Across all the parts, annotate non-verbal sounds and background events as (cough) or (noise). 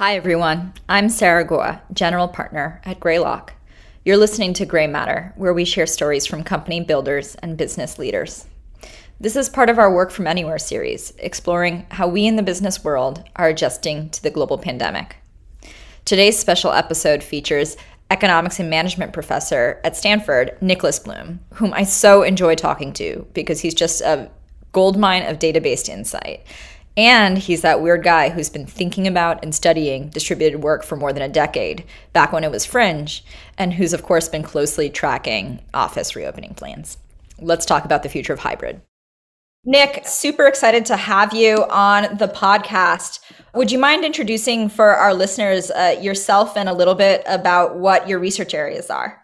Hi, everyone. I'm Sarah Guo, General Partner at Greylock. You're listening to Greymatter, where we share stories from company builders and business leaders. This is part of our Work From Anywhere series, exploring how we in the business world are adjusting to the global pandemic. Today's special episode features economics and management professor at Stanford, Nicholas Bloom, whom I so enjoy talking to because he's just a goldmine of database insight. And he's that weird guy who's been thinking about and studying distributed work for more than a decade, back when it was fringe, and who's, of course, been closely tracking office reopening plans. Let's talk about the future of hybrid. Nick, super excited to have you on the podcast. Would you mind introducing for our listeners uh, yourself and a little bit about what your research areas are?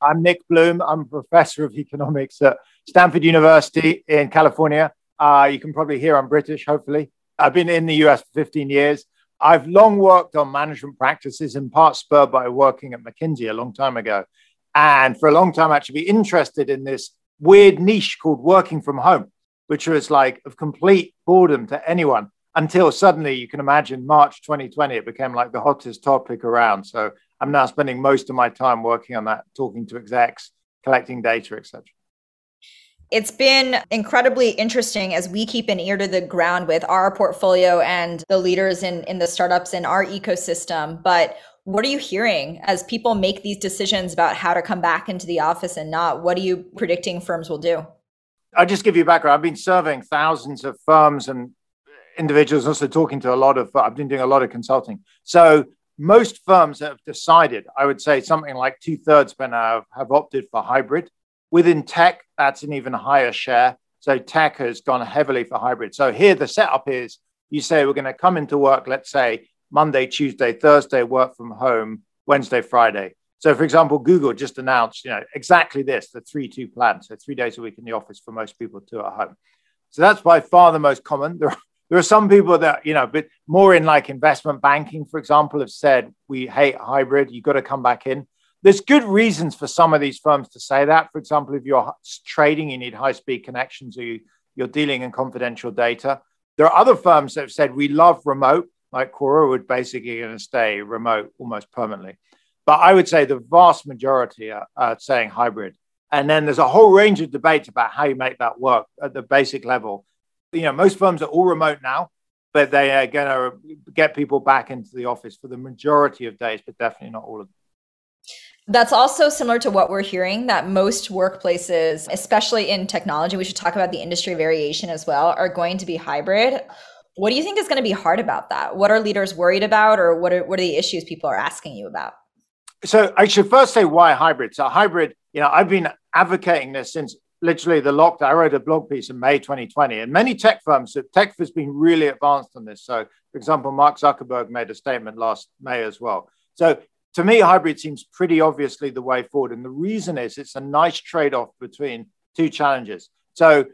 I'm Nick Bloom. I'm a professor of economics at Stanford University in California. Uh, you can probably hear I'm British, hopefully. I've been in the US for 15 years. I've long worked on management practices, in part spurred by working at McKinsey a long time ago. And for a long time, actually, be interested in this weird niche called working from home, which was like of complete boredom to anyone until suddenly you can imagine March 2020, it became like the hottest topic around. So I'm now spending most of my time working on that, talking to execs, collecting data, etc it's been incredibly interesting as we keep an ear to the ground with our portfolio and the leaders in, in the startups in our ecosystem. But what are you hearing as people make these decisions about how to come back into the office and not? What are you predicting firms will do? I'll just give you background. I've been serving thousands of firms and individuals, also talking to a lot of, I've been doing a lot of consulting. So most firms have decided, I would say something like two thirds have opted for hybrid. Within tech, that's an even higher share. So tech has gone heavily for hybrid. So here the setup is you say we're going to come into work, let's say Monday, Tuesday, Thursday, work from home, Wednesday, Friday. So for example, Google just announced, you know, exactly this, the three two plan. So three days a week in the office for most people, two at home. So that's by far the most common. There are, there are some people that, you know, but more in like investment banking, for example, have said we hate hybrid. You've got to come back in. There's good reasons for some of these firms to say that. For example, if you're trading, you need high speed connections or you, you're dealing in confidential data. There are other firms that have said we love remote, like Quora would basically going to stay remote almost permanently. But I would say the vast majority are, are saying hybrid. And then there's a whole range of debates about how you make that work at the basic level. You know, most firms are all remote now, but they are going to get people back into the office for the majority of days, but definitely not all of them. That's also similar to what we're hearing that most workplaces, especially in technology, we should talk about the industry variation as well, are going to be hybrid. What do you think is going to be hard about that? What are leaders worried about, or what are, what are the issues people are asking you about? So I should first say why hybrid. So hybrid, you know, I've been advocating this since literally the lockdown. I wrote a blog piece in May 2020, and many tech firms, tech has been really advanced on this. So, for example, Mark Zuckerberg made a statement last May as well. So to me, hybrid seems pretty obviously the way forward. And the reason is it's a nice trade off between two challenges. So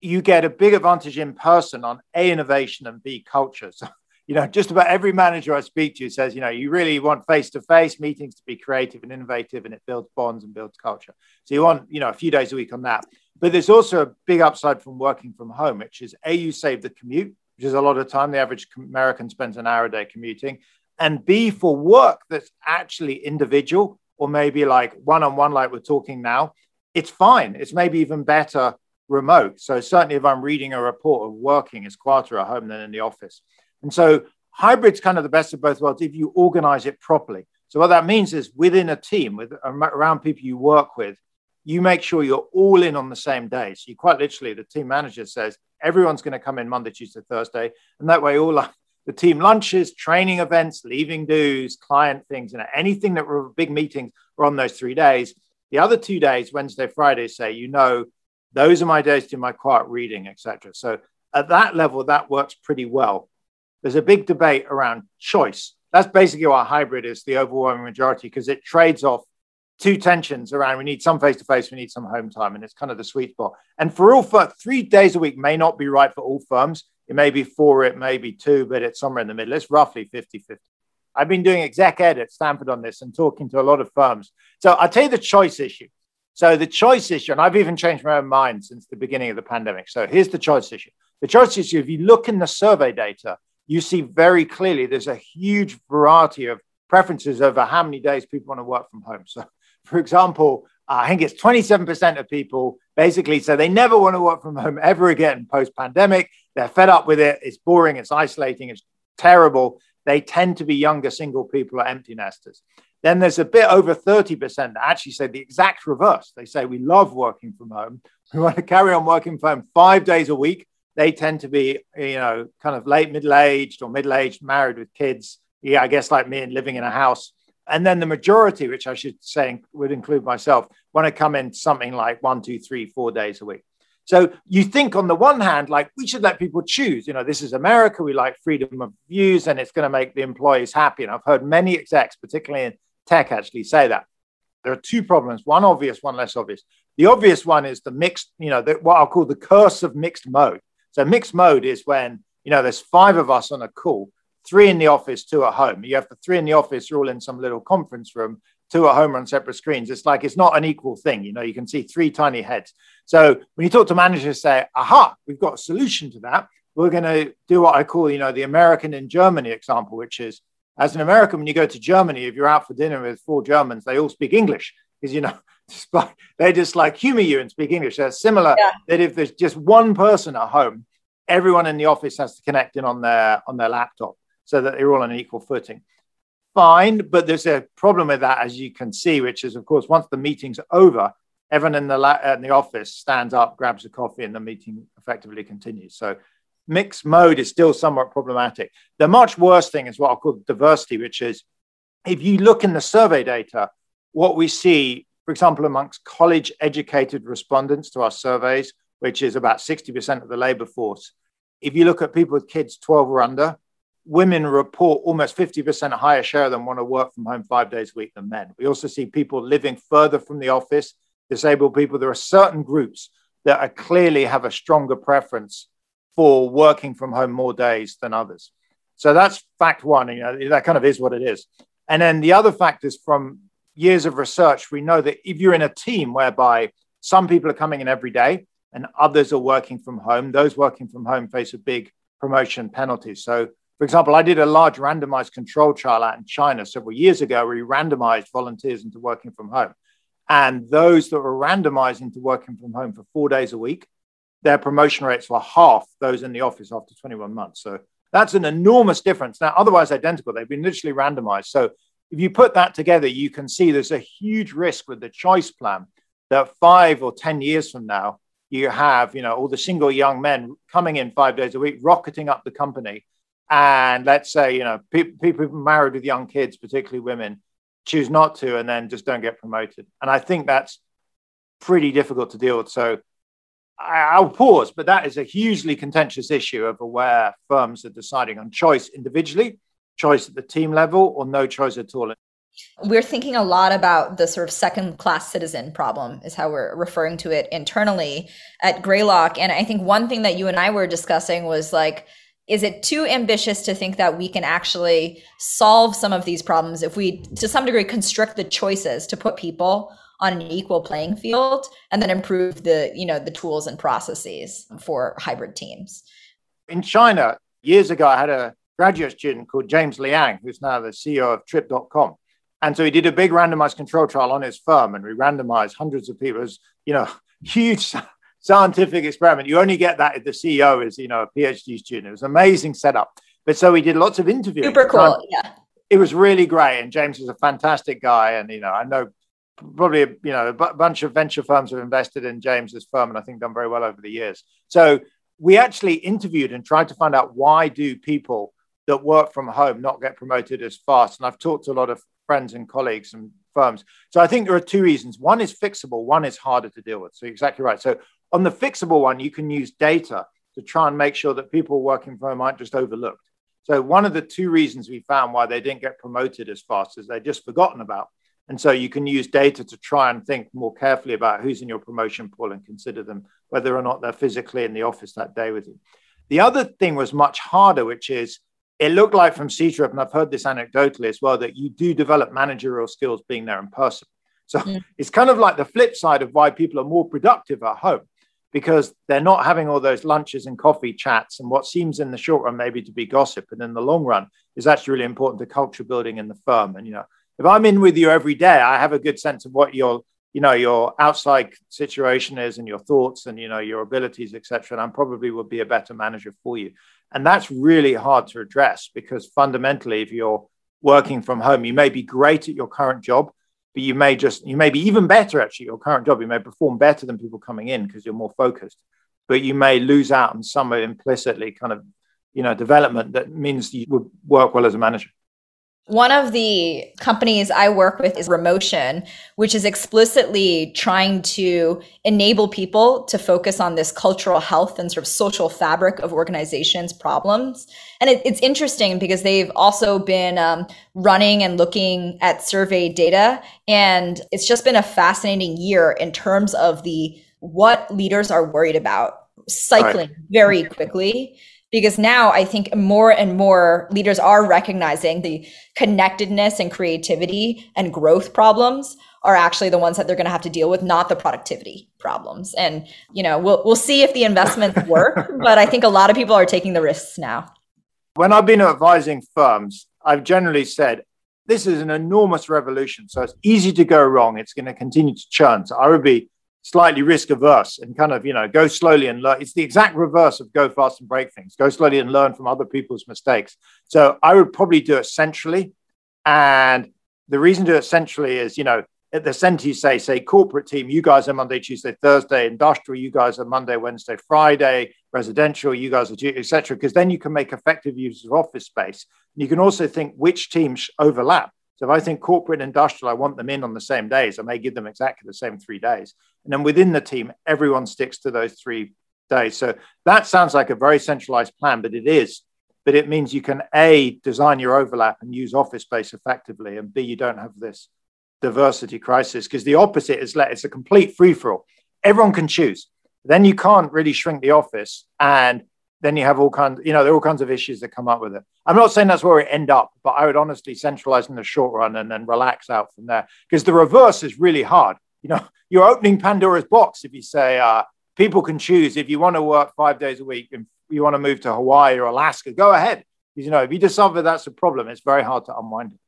you get a big advantage in person on A, innovation and B, culture. So, (laughs) you know, just about every manager I speak to says, you know, you really want face to face meetings to be creative and innovative and it builds bonds and builds culture. So you want, you know, a few days a week on that. But there's also a big upside from working from home, which is A, you save the commute, which is a lot of time. The average American spends an hour a day commuting and B for work that's actually individual or maybe like one on one, like we're talking now, it's fine. It's maybe even better remote. So, certainly, if I'm reading a report of working, it's quieter at home than in the office. And so, hybrid's kind of the best of both worlds if you organize it properly. So, what that means is within a team, with um, around people you work with, you make sure you're all in on the same day. So, you quite literally, the team manager says, everyone's going to come in Monday, Tuesday, Thursday. And that way, all the team lunches, training events, leaving dues, client things, you know, anything that were big meetings were on those three days. The other two days, Wednesday, Friday, say, you know, those are my days to my quiet reading, etc. So at that level, that works pretty well. There's a big debate around choice. That's basically what hybrid is, the overwhelming majority, because it trades off two tensions around we need some face to face, we need some home time, and it's kind of the sweet spot. And for all firms, three days a week may not be right for all firms. It may be four, it may be two, but it's somewhere in the middle. It's roughly 50 50. I've been doing exec ed at Stanford on this and talking to a lot of firms. So I'll tell you the choice issue. So the choice issue, and I've even changed my own mind since the beginning of the pandemic. So here's the choice issue. The choice issue, if you look in the survey data, you see very clearly there's a huge variety of preferences over how many days people want to work from home. So, for example, I think it's 27% of people basically say they never want to work from home ever again post pandemic. They're fed up with it. It's boring. It's isolating. It's terrible. They tend to be younger single people or empty nesters. Then there's a bit over 30% that actually say the exact reverse. They say we love working from home. (laughs) We want to carry on working from home five days a week. They tend to be, you know, kind of late middle aged or middle aged, married with kids. Yeah, I guess like me and living in a house. And then the majority, which I should say would include myself, want to come in something like one, two, three, four days a week. So you think on the one hand, like we should let people choose. You know, this is America. We like freedom of views and it's going to make the employees happy. And I've heard many execs, particularly in tech, actually say that. There are two problems, one obvious, one less obvious. The obvious one is the mixed, you know, the, what I'll call the curse of mixed mode. So mixed mode is when, you know, there's five of us on a call, three in the office, two at home. You have the three in the office, you're all in some little conference room, two at home on separate screens. It's like it's not an equal thing. You know, you can see three tiny heads. So when you talk to managers, say, aha, we've got a solution to that. We're going to do what I call, you know, the American in Germany example, which is as an American, when you go to Germany, if you're out for dinner with four Germans, they all speak English because, you know, (laughs) they just like humor you and speak English. They're similar yeah. that if there's just one person at home, everyone in the office has to connect in on their on their laptop so that they're all on an equal footing. Fine, but there's a problem with that, as you can see, which is, of course, once the meeting's over, everyone in the la- uh, in the office stands up, grabs a coffee, and the meeting effectively continues. So mixed mode is still somewhat problematic. The much worse thing is what I call diversity, which is if you look in the survey data, what we see, for example, amongst college educated respondents to our surveys, which is about 60% of the labor force, if you look at people with kids 12 or under, women report almost 50% higher share of them want to work from home five days a week than men. We also see people living further from the office, disabled people. There are certain groups that are clearly have a stronger preference for working from home more days than others. So that's fact one. You know, that kind of is what it is. And then the other fact is from years of research, we know that if you're in a team whereby some people are coming in every day and others are working from home, those working from home face a big promotion penalty. So, for example, I did a large randomized control trial out in China several years ago where we randomized volunteers into working from home. And those that were randomized into working from home for four days a week their promotion rates were half those in the office after 21 months. So that's an enormous difference. Now, otherwise identical, they've been literally randomized. So if you put that together, you can see there's a huge risk with the choice plan that five or 10 years from now, you have, you know, all the single young men coming in five days a week, rocketing up the company. And let's say, you know, pe- people married with young kids, particularly women, choose not to and then just don't get promoted. And I think that's pretty difficult to deal with. So I'll pause, but that is a hugely contentious issue over where firms are deciding on choice individually, choice at the team level, or no choice at all. We're thinking a lot about the sort of second class citizen problem, is how we're referring to it internally at Greylock. And I think one thing that you and I were discussing was like, is it too ambitious to think that we can actually solve some of these problems if we, to some degree, constrict the choices to put people on an equal playing field and then improve the you know the tools and processes for hybrid teams? In china years ago i had a graduate student called james liang who's now the ceo of trip.com and so he did a big randomized control trial on his firm and we randomized hundreds of people. As you know (laughs) huge scientific experiment you only get that if the ceo is you know a phd student it was an amazing setup but so we did lots of interviews super cool yeah it was really great and james is a fantastic guy and you know i know probably you know a b- bunch of venture firms have invested in James's firm and I think done very well over the years. So we actually interviewed and tried to find out why do people that work from home not get promoted as fast. And I've talked to a lot of friends and colleagues and firms. So I think there are two reasons. One is fixable, one is harder to deal with. So exactly right. So on the fixable one, you can use data to try and make sure that people working from home aren't just overlooked. So one of the two reasons we found why they didn't get promoted as fast is they're just forgotten about. And so you can use data to try and think more carefully about who's in your promotion pool and consider them whether or not they're physically in the office that day with you. The other thing was much harder, which is it looked like from C-TRIP, and I've heard this anecdotally as well, that you do develop managerial skills being there in person. So mm. it's kind of like the flip side of why people are more productive at home. Because they're not having all those lunches and coffee chats and what seems in the short run maybe to be gossip and in the long run is actually really important to culture building in the firm. And you know if i'm in with you every day i have a good sense of what your you know your outside situation is and your thoughts and you know your abilities etc and i probably would be a better manager for you. And that's really hard to address because fundamentally if you're working from home you may be great at your current job but you may just you may be even better actually. Your current job you may perform better than people coming in because you're more focused but you may lose out on some implicitly kind of you know development that means you would work well as a manager one of the companies I work with is Remotion, which is explicitly trying to enable people to focus on this cultural health and sort of social fabric of organizations' problems. And it, it's interesting because they've also been um, running and looking at survey data. And it's just been a fascinating year in terms of the what leaders are worried about cycling right. very quickly because now I think more and more leaders are recognizing the connectedness and creativity and growth problems are actually the ones that they're going to have to deal with, not the productivity problems. And you know, we'll we'll see if the investments (laughs) work, but I think a lot of people are taking the risks now. When I've been advising firms, I've generally said this is an enormous revolution, so it's easy to go wrong. It's going to continue to churn. So I would be slightly risk averse and kind of you know go slowly and learn. It's the exact reverse of go fast and break things. Go slowly and learn from other people's mistakes. So i would probably do it centrally. And the reason to do it centrally is you know at the center you say say corporate team you guys are monday tuesday thursday. Industrial you guys are monday wednesday friday. Residential you guys are etc because then you can make effective use of office space. And you can also think which teams overlap so if I think corporate and industrial, I want them in on the same days, I may give them exactly the same three days. And then within the team, everyone sticks to those three days. So that sounds like a very centralized plan, but it is. But it means you can A, design your overlap and use office space effectively, and B, you don't have this diversity crisis because the opposite is let it's a complete free for all. Everyone can choose. Then you can't really shrink the office and then you have all kinds, you know, there are all kinds of issues that come up with it. I'm not saying that's where we end up, but I would honestly centralize in the short run and then relax out from there because the reverse is really hard. You know, (laughs) you're opening Pandora's box if you say uh, people can choose if you want to work five days a week and you want to move to Hawaii or Alaska, go ahead. Because, you know, if you discover that's a problem, it's very hard to unwind it.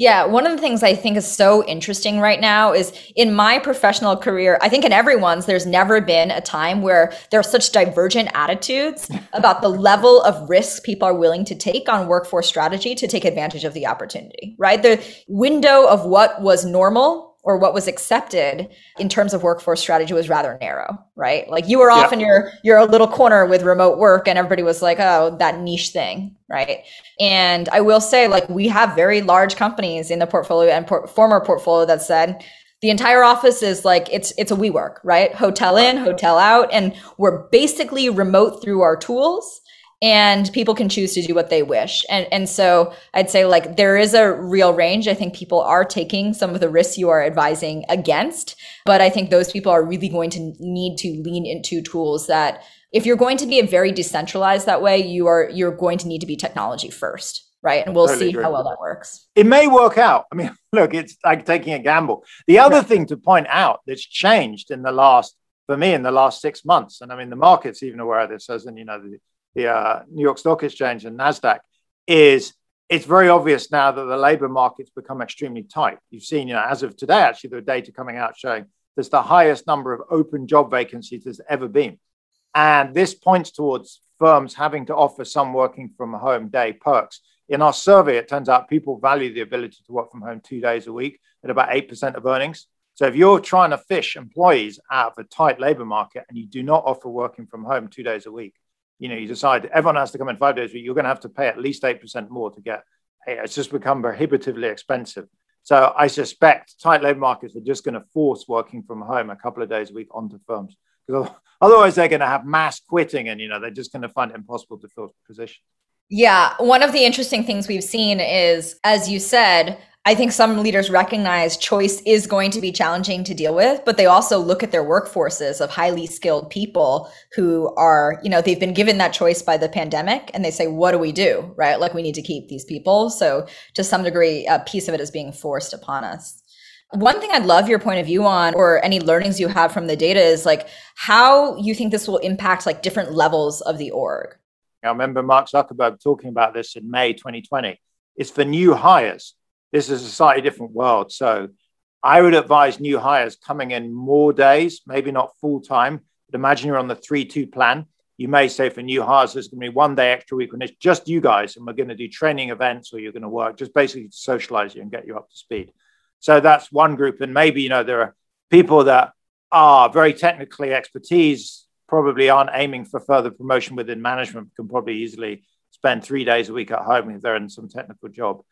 Yeah, one of the things I think is so interesting right now is in my professional career, I think in everyone's, there's never been a time where there are such divergent attitudes (laughs) about the level of risk people are willing to take on workforce strategy to take advantage of the opportunity, right? The window of what was normal or what was accepted in terms of workforce strategy was rather narrow, right? Like you were off yeah. in your your little corner with remote work and everybody was like, "Oh, that niche thing," right? And I will say like we have very large companies in the portfolio and por- former portfolio that said the entire office is like it's it's a WeWork, right? Hotel in, hotel out and we're basically remote through our tools and people can choose to do what they wish. And and so I'd say like there is a real range. I think people are taking some of the risks you are advising against, but I think those people are really going to need to lean into tools that if you're going to be a very decentralized that way, you are you're going to need to be technology first. Right. And we'll totally see agree. how well that works. It may work out. I mean, (laughs) look, it's like taking a gamble. The other right. thing to point out that's changed in the last for me in the last six months, and I mean the market's even aware of this, as in you know the the uh, New York Stock Exchange and Nasdaq is it's very obvious now that the labor market's become extremely tight. You've seen, you know, as of today, actually, the data coming out showing there's the highest number of open job vacancies there's ever been. And this points towards firms having to offer some working from home day perks. In our survey, it turns out people value the ability to work from home two days a week at about 8% of earnings. So if you're trying to fish employees out of a tight labor market and you do not offer working from home two days a week, you know, you decide everyone has to come in five days a week, you're going to have to pay at least 8% more to get, it's just become prohibitively expensive. So I suspect tight labor markets are just going to force working from home a couple of days a week onto firms because otherwise they're going to have mass quitting and, you know, they're just going to find it impossible to fill positions. Yeah. One of the interesting things we've seen is, as you said, I think some leaders recognize choice is going to be challenging to deal with, but they also look at their workforces of highly skilled people who are, you know, they've been given that choice by the pandemic and they say, what do we do? Right? Like we need to keep these people. So to some degree, a piece of it is being forced upon us. One thing I'd love your point of view on, or any learnings you have from the data, is like how you think this will impact like different levels of the org. I remember Mark Zuckerberg talking about this in May 2020. It's for new hires. This is a slightly different world. So I would advise new hires coming in more days, maybe not full time, but imagine you're on the 3 2 plan. You may say for new hires, there's going to be one day extra week when it's just you guys, and we're going to do training events or you're going to work just basically to socialize you and get you up to speed. So that's one group. And maybe, you know, there are people that are very technically expertise, probably aren't aiming for further promotion within management, can probably easily spend three days a week at home if they're in some technical job.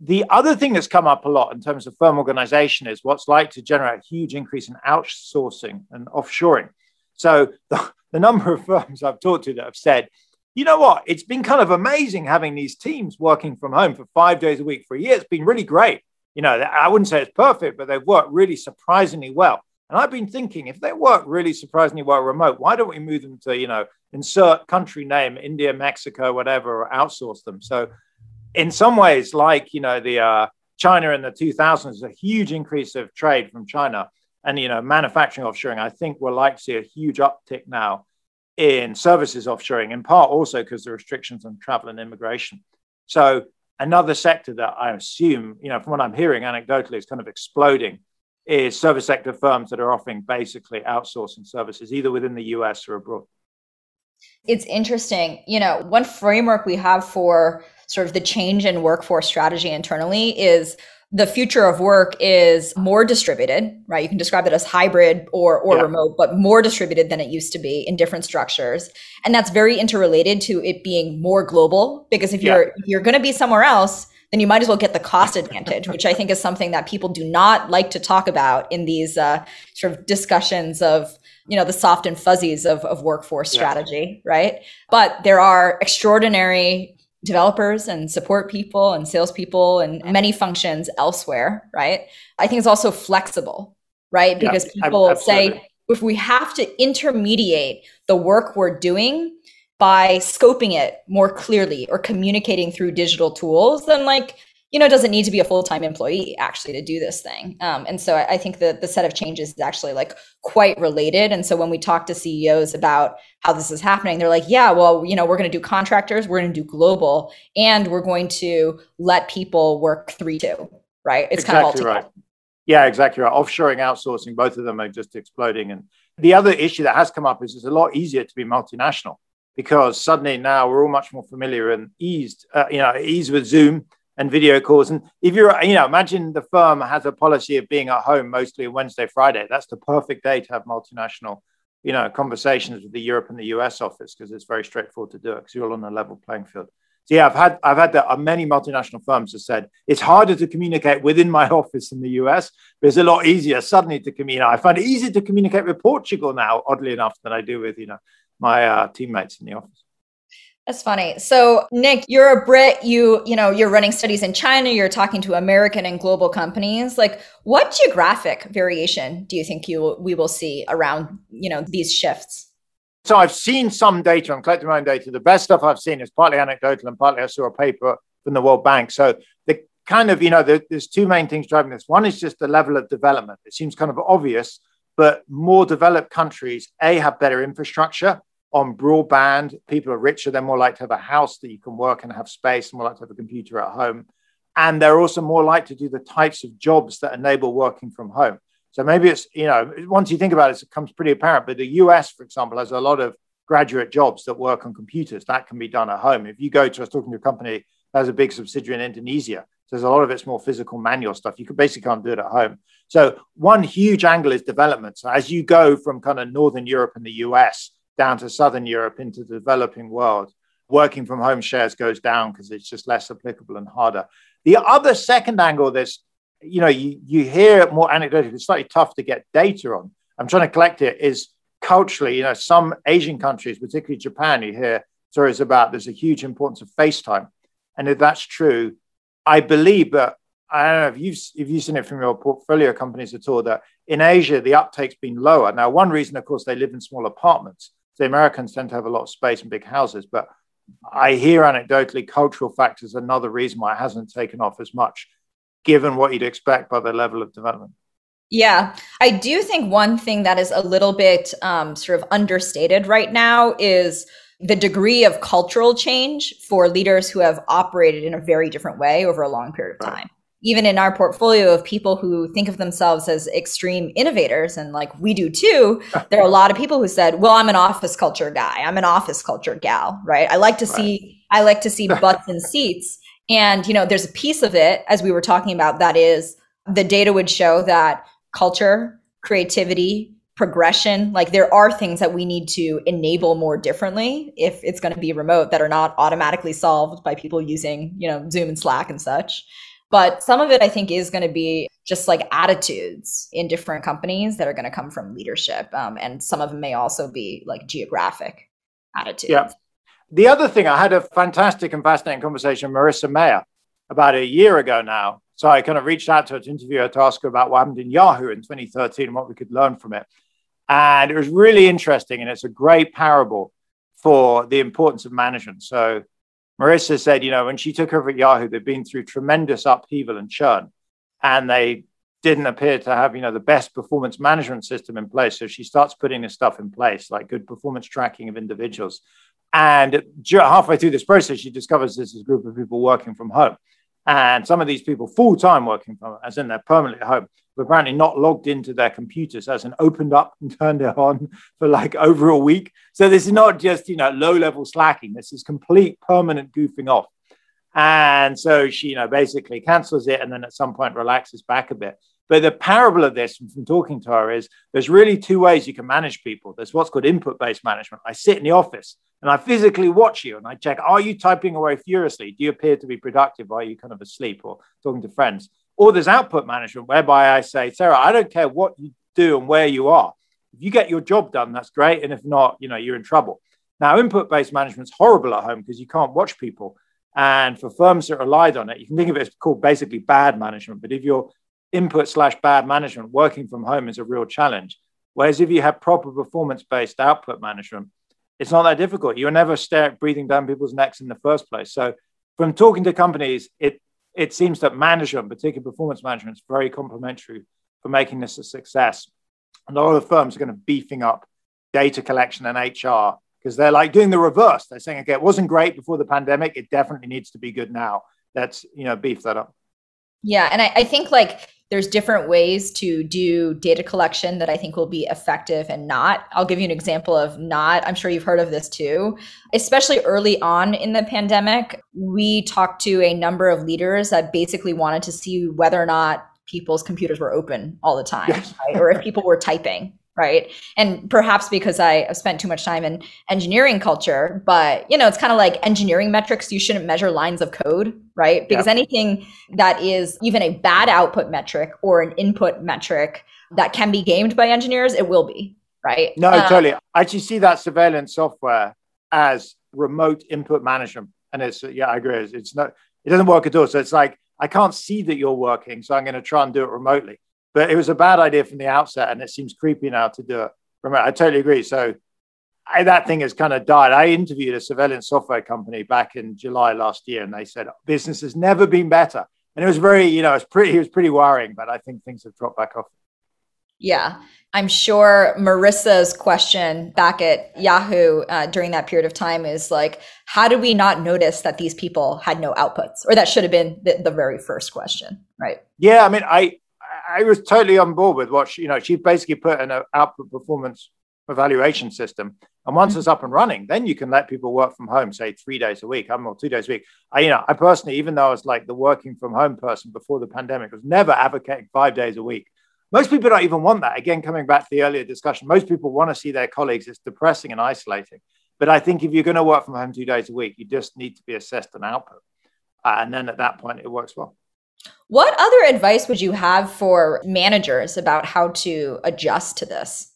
The other thing that's come up a lot in terms of firm organization is what's like to generate a huge increase in outsourcing and offshoring. So the, the number of firms I've talked to that have said, you know what, it's been kind of amazing having these teams working from home for five days a week for a year. It's been really great you know, I wouldn't say it's perfect, but they've worked really surprisingly well. And I've been thinking, if they work really surprisingly well remote, why don't we move them to, you know, insert country name, India, Mexico, whatever, or outsource them? So, in some ways, like, you know, the uh, China in the 2000s, a huge increase of trade from China and, you know, manufacturing offshoring, I think we're like to see a huge uptick now in services offshoring, in part also because the restrictions on travel and immigration. So, another sector that I assume, you know, from what I'm hearing anecdotally, is kind of exploding is service sector firms that are offering basically outsourcing services, either within the US or abroad. It's interesting. You know, one framework we have for sort of the change in workforce strategy internally is the future of work is more distributed, right? You can describe it as hybrid or or yeah. remote, but more distributed than it used to be in different structures. And that's very interrelated to it being more global because if you're if you're going to be somewhere else, then you might as well get the cost (laughs) advantage, which I think is something that people do not like to talk about in these uh, sort of discussions of you know the soft and fuzzies of, of workforce strategy, right? But there are extraordinary developers and support people and salespeople and many functions elsewhere, right? I think it's also flexible, right? Because yeah, people say if we have to intermediate the work we're doing by scoping it more clearly or communicating through digital tools, then like you know, doesn't need to be a full time employee actually to do this thing. Um, and so I, I think that the set of changes is actually like quite related. And so when we talk to CEOs about how this is happening, they're like, yeah, well, you know, we're going to do contractors, we're going to do global, and we're going to let people work three two, right? It's exactly kind of all together. right. Yeah, exactly right. Offshoring, outsourcing, both of them are just exploding. And the other issue that has come up is it's a lot easier to be multinational because suddenly now we're all much more familiar and eased, uh, you know, ease with Zoom and video calls. And if you're, you know, imagine the firm has a policy of being at home mostly Wednesday, Friday. That's the perfect day to have multinational, you know, conversations with the Europe and the US office because it's very straightforward to do it because you're all on a level playing field. So yeah, I've had I've had that. Uh, many multinational firms have said it's harder to communicate within my (laughs) office in the US, but it's a lot easier suddenly to communicate. I find it easier to communicate with Portugal now, oddly enough, than I do with you know my uh, teammates in the office. That's funny. So, Nick, you're a Brit. You, you know, you're running studies in China. You're talking to American and global companies. Like, what geographic variation do you think you we will see around, you know, these shifts? So, I've seen some data. I'm collecting my own data. The best stuff I've seen is partly anecdotal and partly I saw a paper from the World Bank. So, the kind of, you know, the, there's two main things driving this. One is just the level of development. It seems kind of obvious, but more developed countries a have better infrastructure on broadband. People are richer. They're more likely to have a house that you can work and have space, more likely to have a computer at home. And they're also more likely to do the types of jobs that enable working from home. So maybe it's, you know, once you think about it, it becomes pretty apparent. But the US, for example, has a lot of graduate jobs that work on computers. That can be done at home. If you go to, I was talking to a company that has a big subsidiary in Indonesia. So there's a lot of it's more physical manual stuff. You basically can't do it at home. So one huge angle is development. So as you go from kind of Northern Europe and the US down to Southern Europe into the developing world, working from home shares goes down because it's just less applicable and harder. The other second angle, this, you know, you, you hear more anecdotally, it's slightly tough to get data on. I'm trying to collect it, is culturally, you know, some Asian countries, particularly Japan, you hear stories about there's a huge importance of FaceTime. And if that's true, I believe that I don't know if you've if you've seen it from your portfolio companies at all that in Asia the uptake's been lower. Now, one reason, of course, they live in small apartments, the Americans tend to have a lot of space and big houses, but I hear anecdotally cultural factors another reason why it hasn't taken off as much, given what you'd expect by the level of development. Yeah, I do think one thing that is a little bit um, sort of understated right now is the degree of cultural change for leaders who have operated in a very different way over a long period of time. Right. Even in our portfolio of people who think of themselves as extreme innovators, and like we do too, (laughs) there are a lot of people who said, "Well, I'm an office culture guy. I'm an office culture gal, right? I like to right. see, I like to see (laughs) butts in seats." And you know, there's a piece of it, as we were talking about, that is the data would show that culture, creativity, progression, like there are things that we need to enable more differently if it's going to be remote that are not automatically solved by people using, you know, Zoom and Slack and such. But some of it I think is going to be just like attitudes in different companies that are going to come from leadership. Um, and some of them may also be like geographic attitudes. Yeah. The other thing, I had a fantastic and fascinating conversation with Marissa Mayer about a year ago now so I kind of reached out to her to interview her to ask her about what happened in Yahoo in 2013 and what we could learn from it. And it was really interesting. And it's a great parable for the importance of management. So Marissa said, you know, when she took over at Yahoo, they'd been through tremendous upheaval and churn. And they didn't appear to have, you know, the best performance management system in place. So she starts putting this stuff in place, like good performance tracking of individuals. And halfway through this process, she discovers there's this group of people working from home. And some of these people, full time working from, as in they're permanently at home, were apparently not logged into their computers as an opened up and turned it on for like over a week. So this is not just, you know, low level slacking. This is complete permanent goofing off. And so she, you know, basically cancels it and then at some point relaxes back a bit. But the parable of this from talking to her is there's really two ways you can manage people. There's what's called input based management. I sit in the office and I physically watch you and I check, are you typing away furiously? Do you appear to be productive? Are you kind of asleep or talking to friends? Or there's output management whereby I say, Sarah, I don't care what you do and where you are. If you get your job done, that's great. And if not, you know, you're in trouble. Now, input based management is horrible at home because you can't watch people. And for firms that relied on it, you can think of it as called basically bad management. But if you're input slash bad management, working from home is a real challenge. Whereas if you have proper performance based output management, it's not that difficult. You're never stare, breathing down people's necks in the first place. So, from talking to companies, it it seems that management, particularly performance management, is very complementary for making this a success. And a lot of firms are going to beefing up data collection and HR because they're like doing the reverse. They're saying, okay, it wasn't great before the pandemic. It definitely needs to be good now. Let's you know beef that up. Yeah, and I, I think like there's different ways to do data collection that I think will be effective and not. I'll give you an example of not. I'm sure you've heard of this too. Especially early on in the pandemic, we talked to a number of leaders that basically wanted to see whether or not people's computers were open all the time, yes. right? or if people were typing right? And perhaps because i have spent too much time in engineering culture but you know it's kind of like engineering metrics you shouldn't measure lines of code right? Because yeah. anything that is even a bad output metric or an input metric that can be gamed by engineers it will be right? No um, totally. I actually see that surveillance software as remote input management and it's yeah i agree. It's not it doesn't work at all. So it's like i can't see that you're working so i'm going to try and do it remotely but it was a bad idea from the outset, and it seems creepy now to do it. I totally agree. So I, that thing has kind of died. I interviewed a surveillance software company back in July last year, and they said business has never been better. And it was very, you know, it was pretty, it was pretty worrying. But I think things have dropped back off. Yeah, I'm sure Marissa's question back at Yahoo uh, during that period of time is like, how did we not notice that these people had no outputs? Or that should have been the, the very first question, right? Yeah, I mean, I I was totally on board with what she, you know, she basically put in an output performance evaluation system. And once mm-hmm. it's up and running, then you can let people work from home, say three days a week, I'm or two days a week. I, you know, I personally, even though I was like the working from home person before the pandemic, was never advocating five days a week. Most people don't even want that. Again, coming back to the earlier discussion, most people want to see their colleagues. It's depressing and isolating. But I think if you're going to work from home two days a week, you just need to be assessed on output. Uh, and then at that point, it works well. What other advice would you have for managers about how to adjust to this?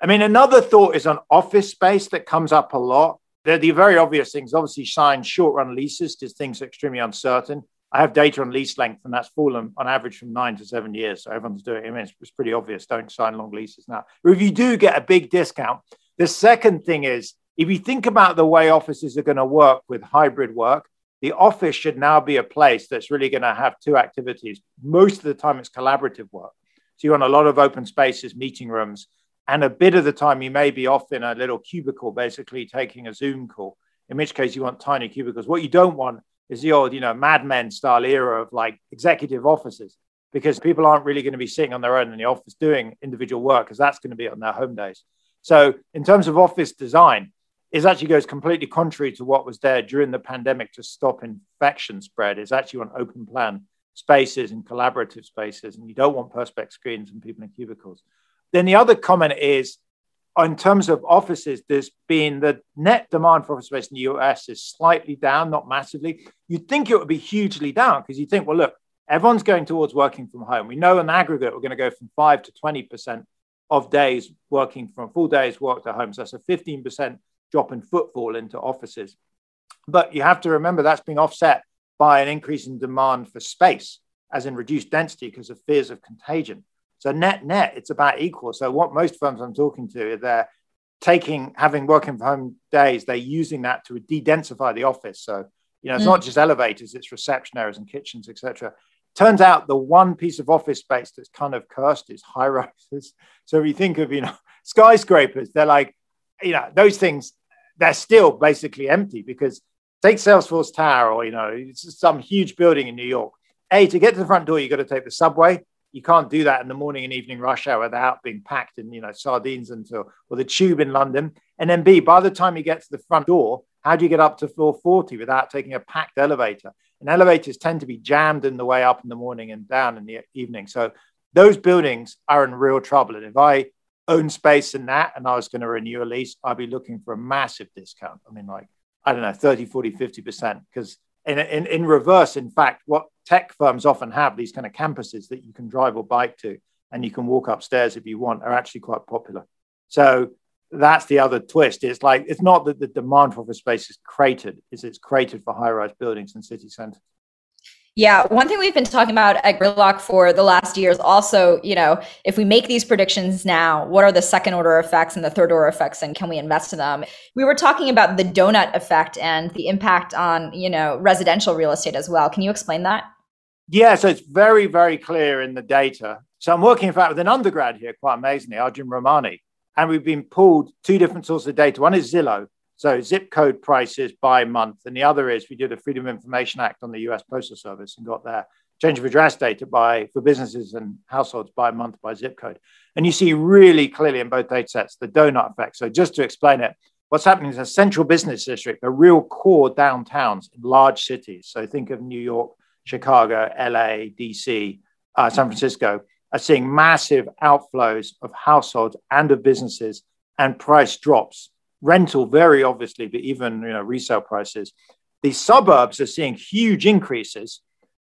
I mean, another thought is on office space that comes up a lot. They're the very obvious things. Obviously, sign short run leases because things are extremely uncertain. I have data on lease length, and that's fallen on average from nine to seven years. So everyone's doing it. I mean, it's, it's pretty obvious. Don't sign long leases now. But if you do get a big discount, the second thing is if you think about the way offices are going to work with hybrid work, the office should now be a place that's really going to have two activities. Most of the time, it's collaborative work. So you want a lot of open spaces, meeting rooms, and a bit of the time you may be off in a little cubicle, basically taking a Zoom call. In which case you want tiny cubicles. What you don't want is the old, you know, Mad Men style era of like executive offices, because people aren't really going to be sitting on their own in the office doing individual work, because that's going to be on their home days. So in terms of office design, it actually goes completely contrary to what was there during the pandemic to stop infection spread. It's actually on open plan spaces and collaborative spaces, and you don't want perspex screens and people in cubicles. Then the other comment is in terms of offices, there's been the net demand for office space in the US is slightly down, not massively. You'd think it would be hugely down because you think, well, look, everyone's going towards working from home. We know in aggregate we're going to go from five to 20% of days working from full days worked at home. So that's a 15% drop in footfall into offices. But you have to remember that's being offset by an increase in demand for space, as in reduced density because of fears of contagion. So net net, it's about equal. So what most firms I'm talking to, they're taking having working from home days, they're using that to de-densify the office. So you know, it's mm. not just elevators, it's reception areas and kitchens, etc. Turns out the one piece of office space that's kind of cursed is high rises. (laughs) So if you think of you know skyscrapers, they're like you know those things they're still basically empty because take Salesforce Tower or you know it's some huge building in New York. A to get to the front door, you've got to take the subway. You can't do that in the morning and evening rush hour without being packed in you know sardines until or the tube in London. And then B, by the time you get to the front door, how do you get up to floor 40 without taking a packed elevator? And elevators tend to be jammed in the way up in the morning and down in the evening. So those buildings are in real trouble. And if I own space in that and I was going to renew a lease, I'd be looking for a massive discount. I mean, like I don't know, 30, 40, 50%. Because in, in, in reverse, in fact, what tech firms often have, these kind of campuses that you can drive or bike to, and you can walk upstairs if you want, are actually quite popular. So that's the other twist. It's like, it's not that the demand for office space is created, it's, it's created for high rise buildings and city centers. Yeah, one thing we've been talking about at Greylock for the last year is also, you know, if we make these predictions now, what are the second order effects and the third order effects, and can we invest in them? We were talking about the donut effect and the impact on, you know, residential real estate as well. Can you explain that? Yeah, so it's very, very clear in the data. So I'm working, in fact, with an undergrad here, quite amazingly, Arjun Ramani, and we've been pulled two different sources of data. One is Zillow, so zip code prices by month. And the other is we did a Freedom of Information Act on the US Postal Service and got their change of address data by for businesses and households by month by zip code. And you see really clearly in both data sets the donut effect. So just to explain it, what's happening is a central business district, a real core downtowns in large cities. So think of New York, Chicago, LA, DC, uh, San Francisco, are seeing massive outflows of households and of businesses and price drops rental very obviously, but even you know resale prices. The suburbs are seeing huge increases,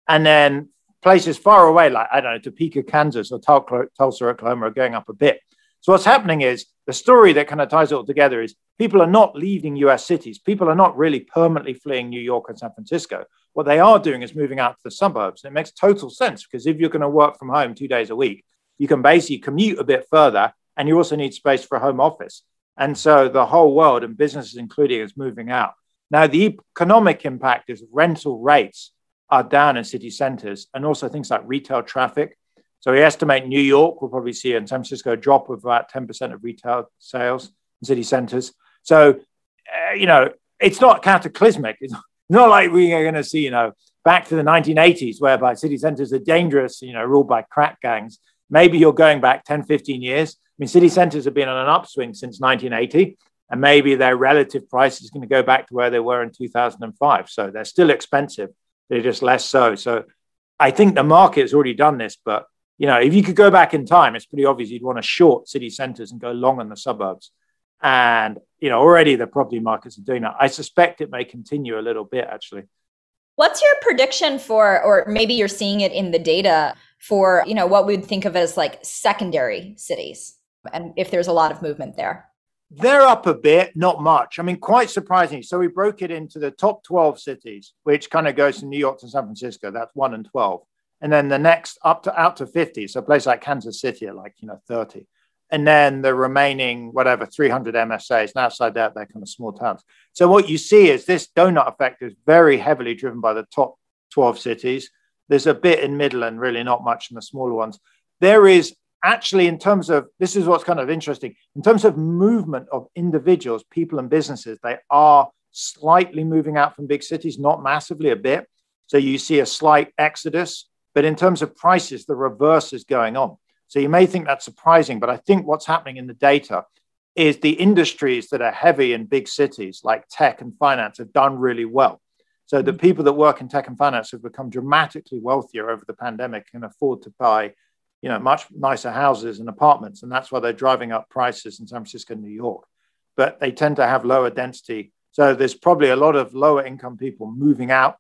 and then places far away, like I don't know, Topeka, Kansas, or Tulsa, Oklahoma, are going up a bit. So what's happening is the story that kind of ties it all together is people are not leaving U.S. cities. People are not really permanently fleeing New York and San Francisco. What they are doing is moving out to the suburbs. And it makes total sense because if you're going to work from home two days a week, you can basically commute a bit further, and you also need space for a home office. And so the whole world and businesses including is moving out. Now, the economic impact is rental rates are down in city centers and also things like retail traffic. So we estimate New York will probably see in San Francisco a drop of about 10% of retail sales in city centers. So, uh, you know, it's not cataclysmic. It's not like we are going to see, you know, back to the 1980s, whereby city centers are dangerous, you know, ruled by crack gangs. Maybe you're going back 10, 15 years mean, city centers have been on an upswing since 1980, and maybe their relative price is going to go back to where they were in 2005. So they're still expensive, they're just less so. So I think the market has already done this, but you know, if you could go back in time, it's pretty obvious you'd want to short city centers and go long in the suburbs. And you know, already the property markets are doing that. I suspect it may continue a little bit actually. What's your prediction for, or maybe you're seeing it in the data for, you know, what we'd think of as like secondary cities? And if there's a lot of movement there? They're up a bit, not much. I mean, quite surprisingly. So we broke it into the top 12 cities, which kind of goes from New York to San Francisco. That's one and 12. And then the next up to out to 50. So a place like Kansas City are like, you know, 30. And then the remaining, whatever, 300 MSAs. And outside that, they're kind of small towns. So what you see is this donut effect is very heavily driven by the top 12 cities. There's a bit in middle and really not much in the smaller ones there is actually, in terms of this is what's kind of interesting, in terms of movement of individuals, people, and businesses, they are slightly moving out from big cities, not massively, a bit. So you see a slight exodus. But in terms of prices, the reverse is going on. So you may think that's surprising, but I think what's happening in the data is the industries that are heavy in big cities like tech and finance have done really well. So the mm. people that work in tech and finance have become dramatically wealthier over the pandemic and afford to buy, you know, much nicer houses and apartments, and that's why they're driving up prices in San Francisco and New York. But they tend to have lower density, so there's probably a lot of lower income people moving out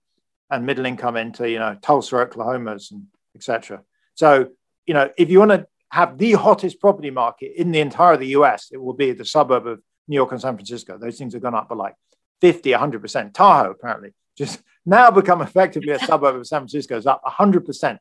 and middle income into, you know, Tulsa, Oklahoma's, and etc. So you know, if you want to have the hottest property market in the entire of the US, it will be the suburb of New York and San Francisco. Those things have gone up by like 50, 100%. Tahoe, apparently, just (laughs) now become effectively a (laughs) suburb of San Francisco, is up 100%.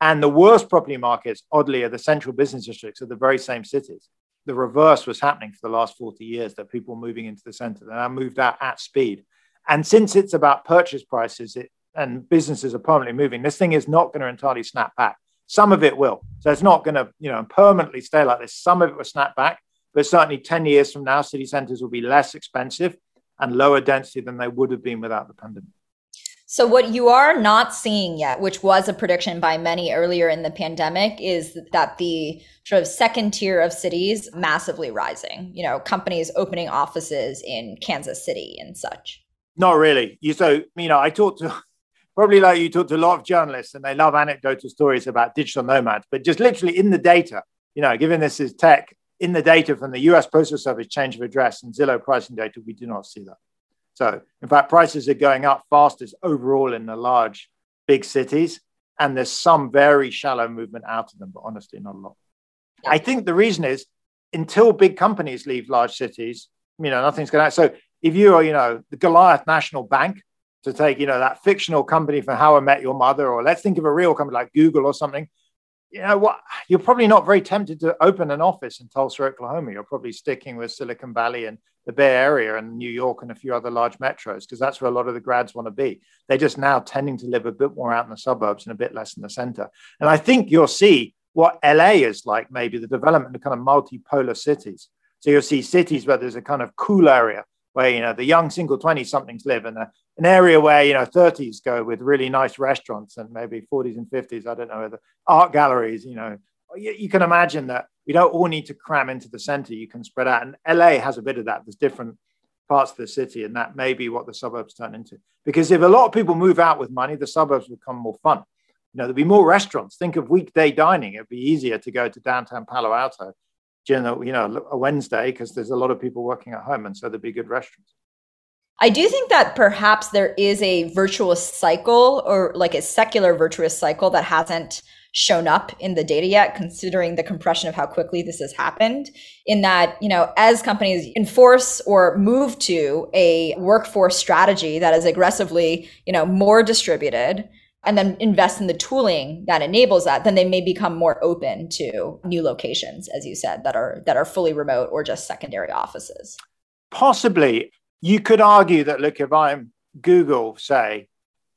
And the worst property markets, oddly, are the central business districts of the very same cities. The reverse was happening for the last 40 years that people were moving into the center and now moved out at speed. And since it's about purchase prices it, and businesses are permanently moving, this thing is not going to entirely snap back. Some of it will. So it's not going to, you know, permanently stay like this. Some of it will snap back, but certainly 10 years from now, city centers will be less expensive and lower density than they would have been without the pandemic. So, what you are not seeing yet, which was a prediction by many earlier in the pandemic, is that the sort of second tier of cities massively rising. You know, companies opening offices in Kansas City and such. Not really. You so you know, I talked to (laughs) probably like you talked to a lot of journalists and they love anecdotal stories about digital nomads, but just literally in the data, you know, given this is tech, in the data from the US Postal Service change of address and Zillow pricing data, we do not see that. So, in fact, prices are going up fastest overall in the large, big cities, and there's some very shallow movement out of them, but honestly, not a lot. I think the reason is until big companies leave large cities, you know, nothing's going to. happen. So, if you are, you know, the Goliath National Bank, to take, you know, that fictional company from How I Met Your Mother, or let's think of a real company like Google or something. You know what? You're probably not very tempted to open an office in Tulsa, Oklahoma. You're probably sticking with Silicon Valley and the Bay Area and New York and a few other large metros because that's where a lot of the grads want to be. They're just now tending to live a bit more out in the suburbs and a bit less in the center. And I think you'll see what LA is like, maybe the development of kind of multipolar cities. So you'll see cities where there's a kind of cool area where you know the young single 20 somethings live and a, an area where you know 30s go with really nice restaurants and maybe 40s and 50s i don't know the art galleries you know you, you, can imagine that we don't all need to cram into the center you can spread out. And la has a bit of that. There's different parts of the city and that may be what the suburbs turn into. Because if a lot of people move out with money the suburbs become more fun. You know there'll be more restaurants. Think of weekday dining. It'd be easier to go to downtown palo alto you know, you know a wednesday because there's a lot of people working at home and so there'd be good restaurants. I do think that perhaps there is a virtuous cycle or like a secular virtuous cycle that hasn't shown up in the data yet, considering the compression of how quickly this has happened. In that, you know, as companies enforce or move to a workforce strategy that is aggressively, you know, more distributed, and then invest in the tooling that enables that then they may become more open to new locations as you said that are that are fully remote or just secondary offices possibly you could argue that, look, if I'm Google, say,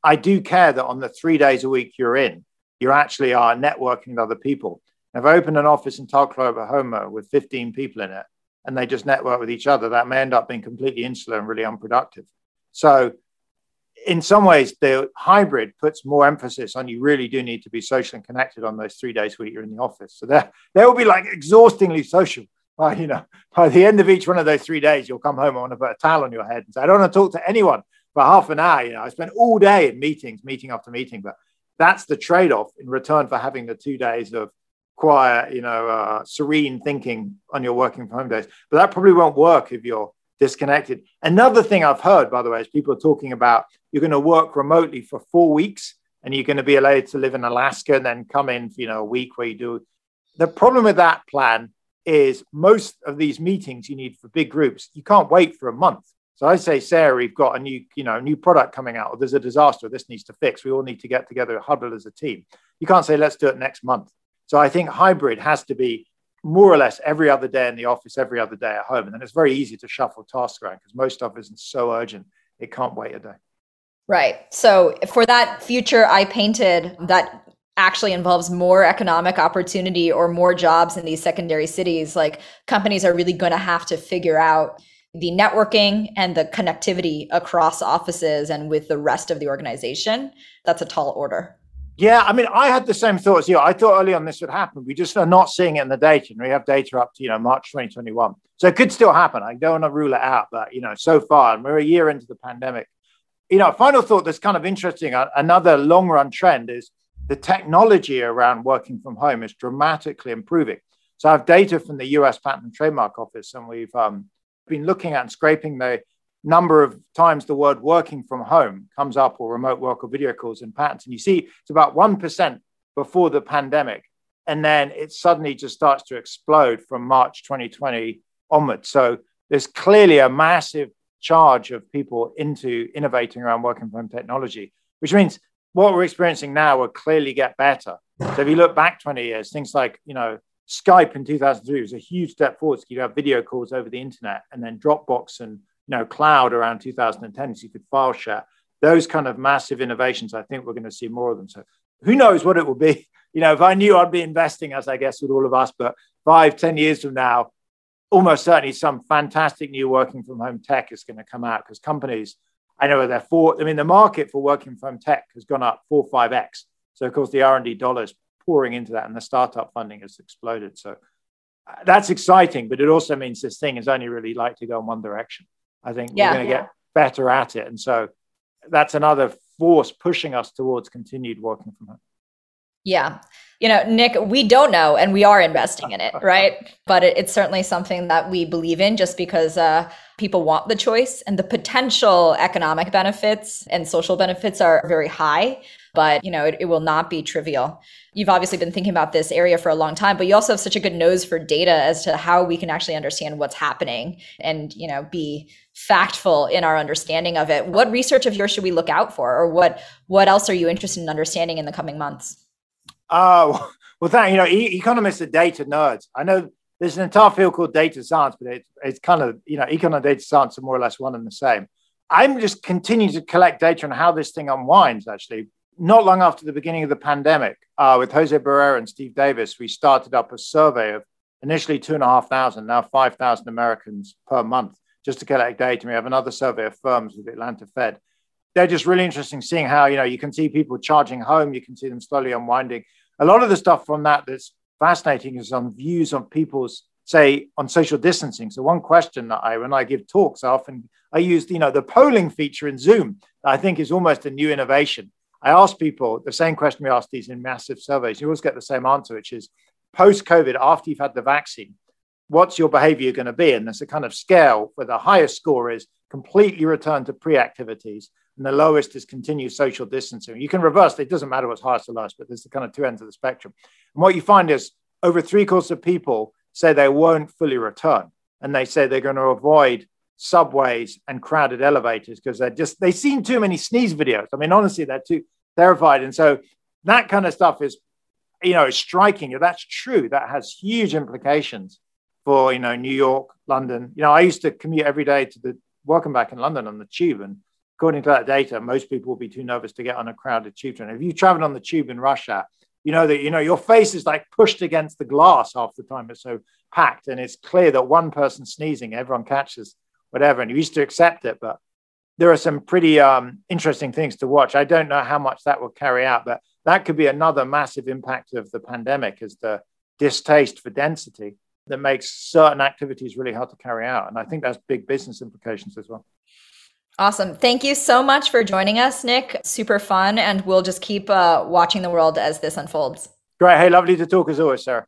I do care that on the three days a week you're in, you actually are networking with other people. If I open an office in Tulsa, Oklahoma with 15 people in it and they just network with each other, that may end up being completely insular and really unproductive. So, in some ways, the hybrid puts more emphasis on you really do need to be social and connected on those three days a week you're in the office. So, there will be like exhaustingly social by you know by the end of each one of those three days, you'll come home. and want to put a towel on your head and say, I don't want to talk to anyone for half an hour. You know, I spent all day in meetings, meeting after meeting, but that's the trade-off in return for having the two days of quiet, you know, uh, serene thinking on your working from home days. But that probably won't work if you're disconnected. Another thing I've heard, by the way, is people are talking about you're going to work remotely for four weeks and you're going to be allowed to live in Alaska and then come in, for, you know, a week where you do. The problem with that plan is most of these meetings you need for big groups, you can't wait for a month. So I say, Sarah, we've got a new, you know, new product coming out, or there's a disaster, this needs to fix. We all need to get together, huddle as a team. You can't say, let's do it next month. So I think hybrid has to be more or less every other day in the office, every other day at home. And then it's very easy to shuffle tasks around because most stuff isn't so urgent. It can't wait a day. Right. So for that future I painted, that actually involves more economic opportunity or more jobs in these secondary cities, like companies are really going to have to figure out the networking and the connectivity across offices and with the rest of the organization. That's a tall order. Yeah, I mean, I had the same thoughts. You I thought early on this would happen. We just are not seeing it in the data, and we have data up to you know March 2021, so it could still happen. I don't want to rule it out, but you know, so far, and we're a year into the pandemic. You know, final thought that's kind of interesting. Another long run trend is the technology around working from home is dramatically improving. So I have data from the U.S. Patent and Trademark Office, and we've um, been looking at and scraping the number of times the word working from home comes up or remote work or video calls in patents. And you see it's about 1% before the pandemic. And then it suddenly just starts to explode from March 2020 onwards. So there's clearly a massive charge of people into innovating around working from home technology, which means what we're experiencing now will clearly get better. So if you look back 20 years, things like, you know, Skype in 2003 was a huge step forward. So you have video calls over the internet and then Dropbox and you know, cloud around 2010, so you could file share. Those kind of massive innovations, I think we're going to see more of them. So who knows what it will be? (laughs) You know, if I knew I'd be investing, as I guess with all of us, but five, ten years from now, almost certainly some fantastic new working from home tech is going to come out because companies, I know they're for, I mean, the market for working from home tech has gone up four, five X. So of course the R&D dollars pouring into that and the startup funding has exploded. So uh, that's exciting, but it also means this thing is only really like to go in one direction. I think yeah, we're going to yeah. get better at it. And so that's another force pushing us towards continued working from home. Yeah. You know, Nick, we don't know and we are investing in it, (laughs) right? But it, it's certainly something that we believe in just because uh, people want the choice and the potential economic benefits and social benefits are very high but you know it, it, will not be trivial. You've obviously been thinking about this area for a long time but you also have such a good nose for data as to how we can actually understand what's happening and you know be factful in our understanding of it. What research of yours should we look out for or what what else are you interested in understanding in the coming months? Oh well thank you know e- economists are data nerds. I know there's an entire field called data science but it, it's kind of you know econ and data science are more or less one and the same. I'm just continuing to collect data on how this thing unwinds actually not long after the beginning of the pandemic, uh, with Jose Barrero and Steve Davis, we started up a survey of initially two and a half thousand, now 5,000 Americans per month just to collect data. We have another survey of firms with the Atlanta Fed. They're just really interesting seeing how, you know, you can see people charging home, you can see them slowly unwinding. A lot of the stuff from that that's fascinating is on views on people's, say, on social distancing. So one question that I, when I give talks, I often, I use, you know, the polling feature in Zoom, I think is almost a new innovation I ask people the same question we ask these in massive surveys. You always get the same answer, which is post COVID, after you've had the vaccine, what's your behavior going to be? And there's a kind of scale where the highest score is completely return to pre activities, and the lowest is continued social distancing. You can reverse it, doesn't matter what's highest or lowest, but there's the kind of two ends of the spectrum. And what you find is over three quarters of people say they won't fully return, and they say they're going to avoid subways and crowded elevators because they're just they've seen too many sneeze videos. I mean, honestly, they're too terrified. And so that kind of stuff is, you know, striking. If that's true, that has huge implications for, you know, New York, London. You know, I used to commute every day to the welcome back in London on the tube. And according to that data, most people will be too nervous to get on a crowded tube train. If you travel on the tube in Russia, you know that you know your face is like pushed against the glass half the time it's so packed and it's clear that one person sneezing everyone catches whatever and you used to accept it but there are some pretty um, interesting things to watch. I don't know how much that will carry out, but that could be another massive impact of the pandemic is the distaste for density that makes certain activities really hard to carry out. And I think that's big business implications as well. Awesome. Thank you so much for joining us, Nick. Super fun. And we'll just keep uh, watching the world as this unfolds. Great. Hey, lovely to talk as always, Sarah.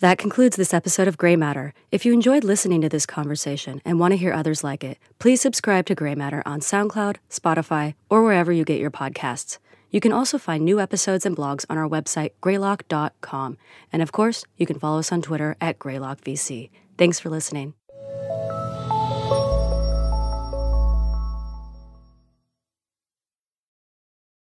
That concludes this episode of Greymatter. If you enjoyed listening to this conversation and want to hear others like it, please subscribe to Greymatter on SoundCloud, Spotify, or wherever you get your podcasts. You can also find new episodes and blogs on our website, greylock.com. And of course, you can follow us on Twitter at GreylockVC. Thanks for listening.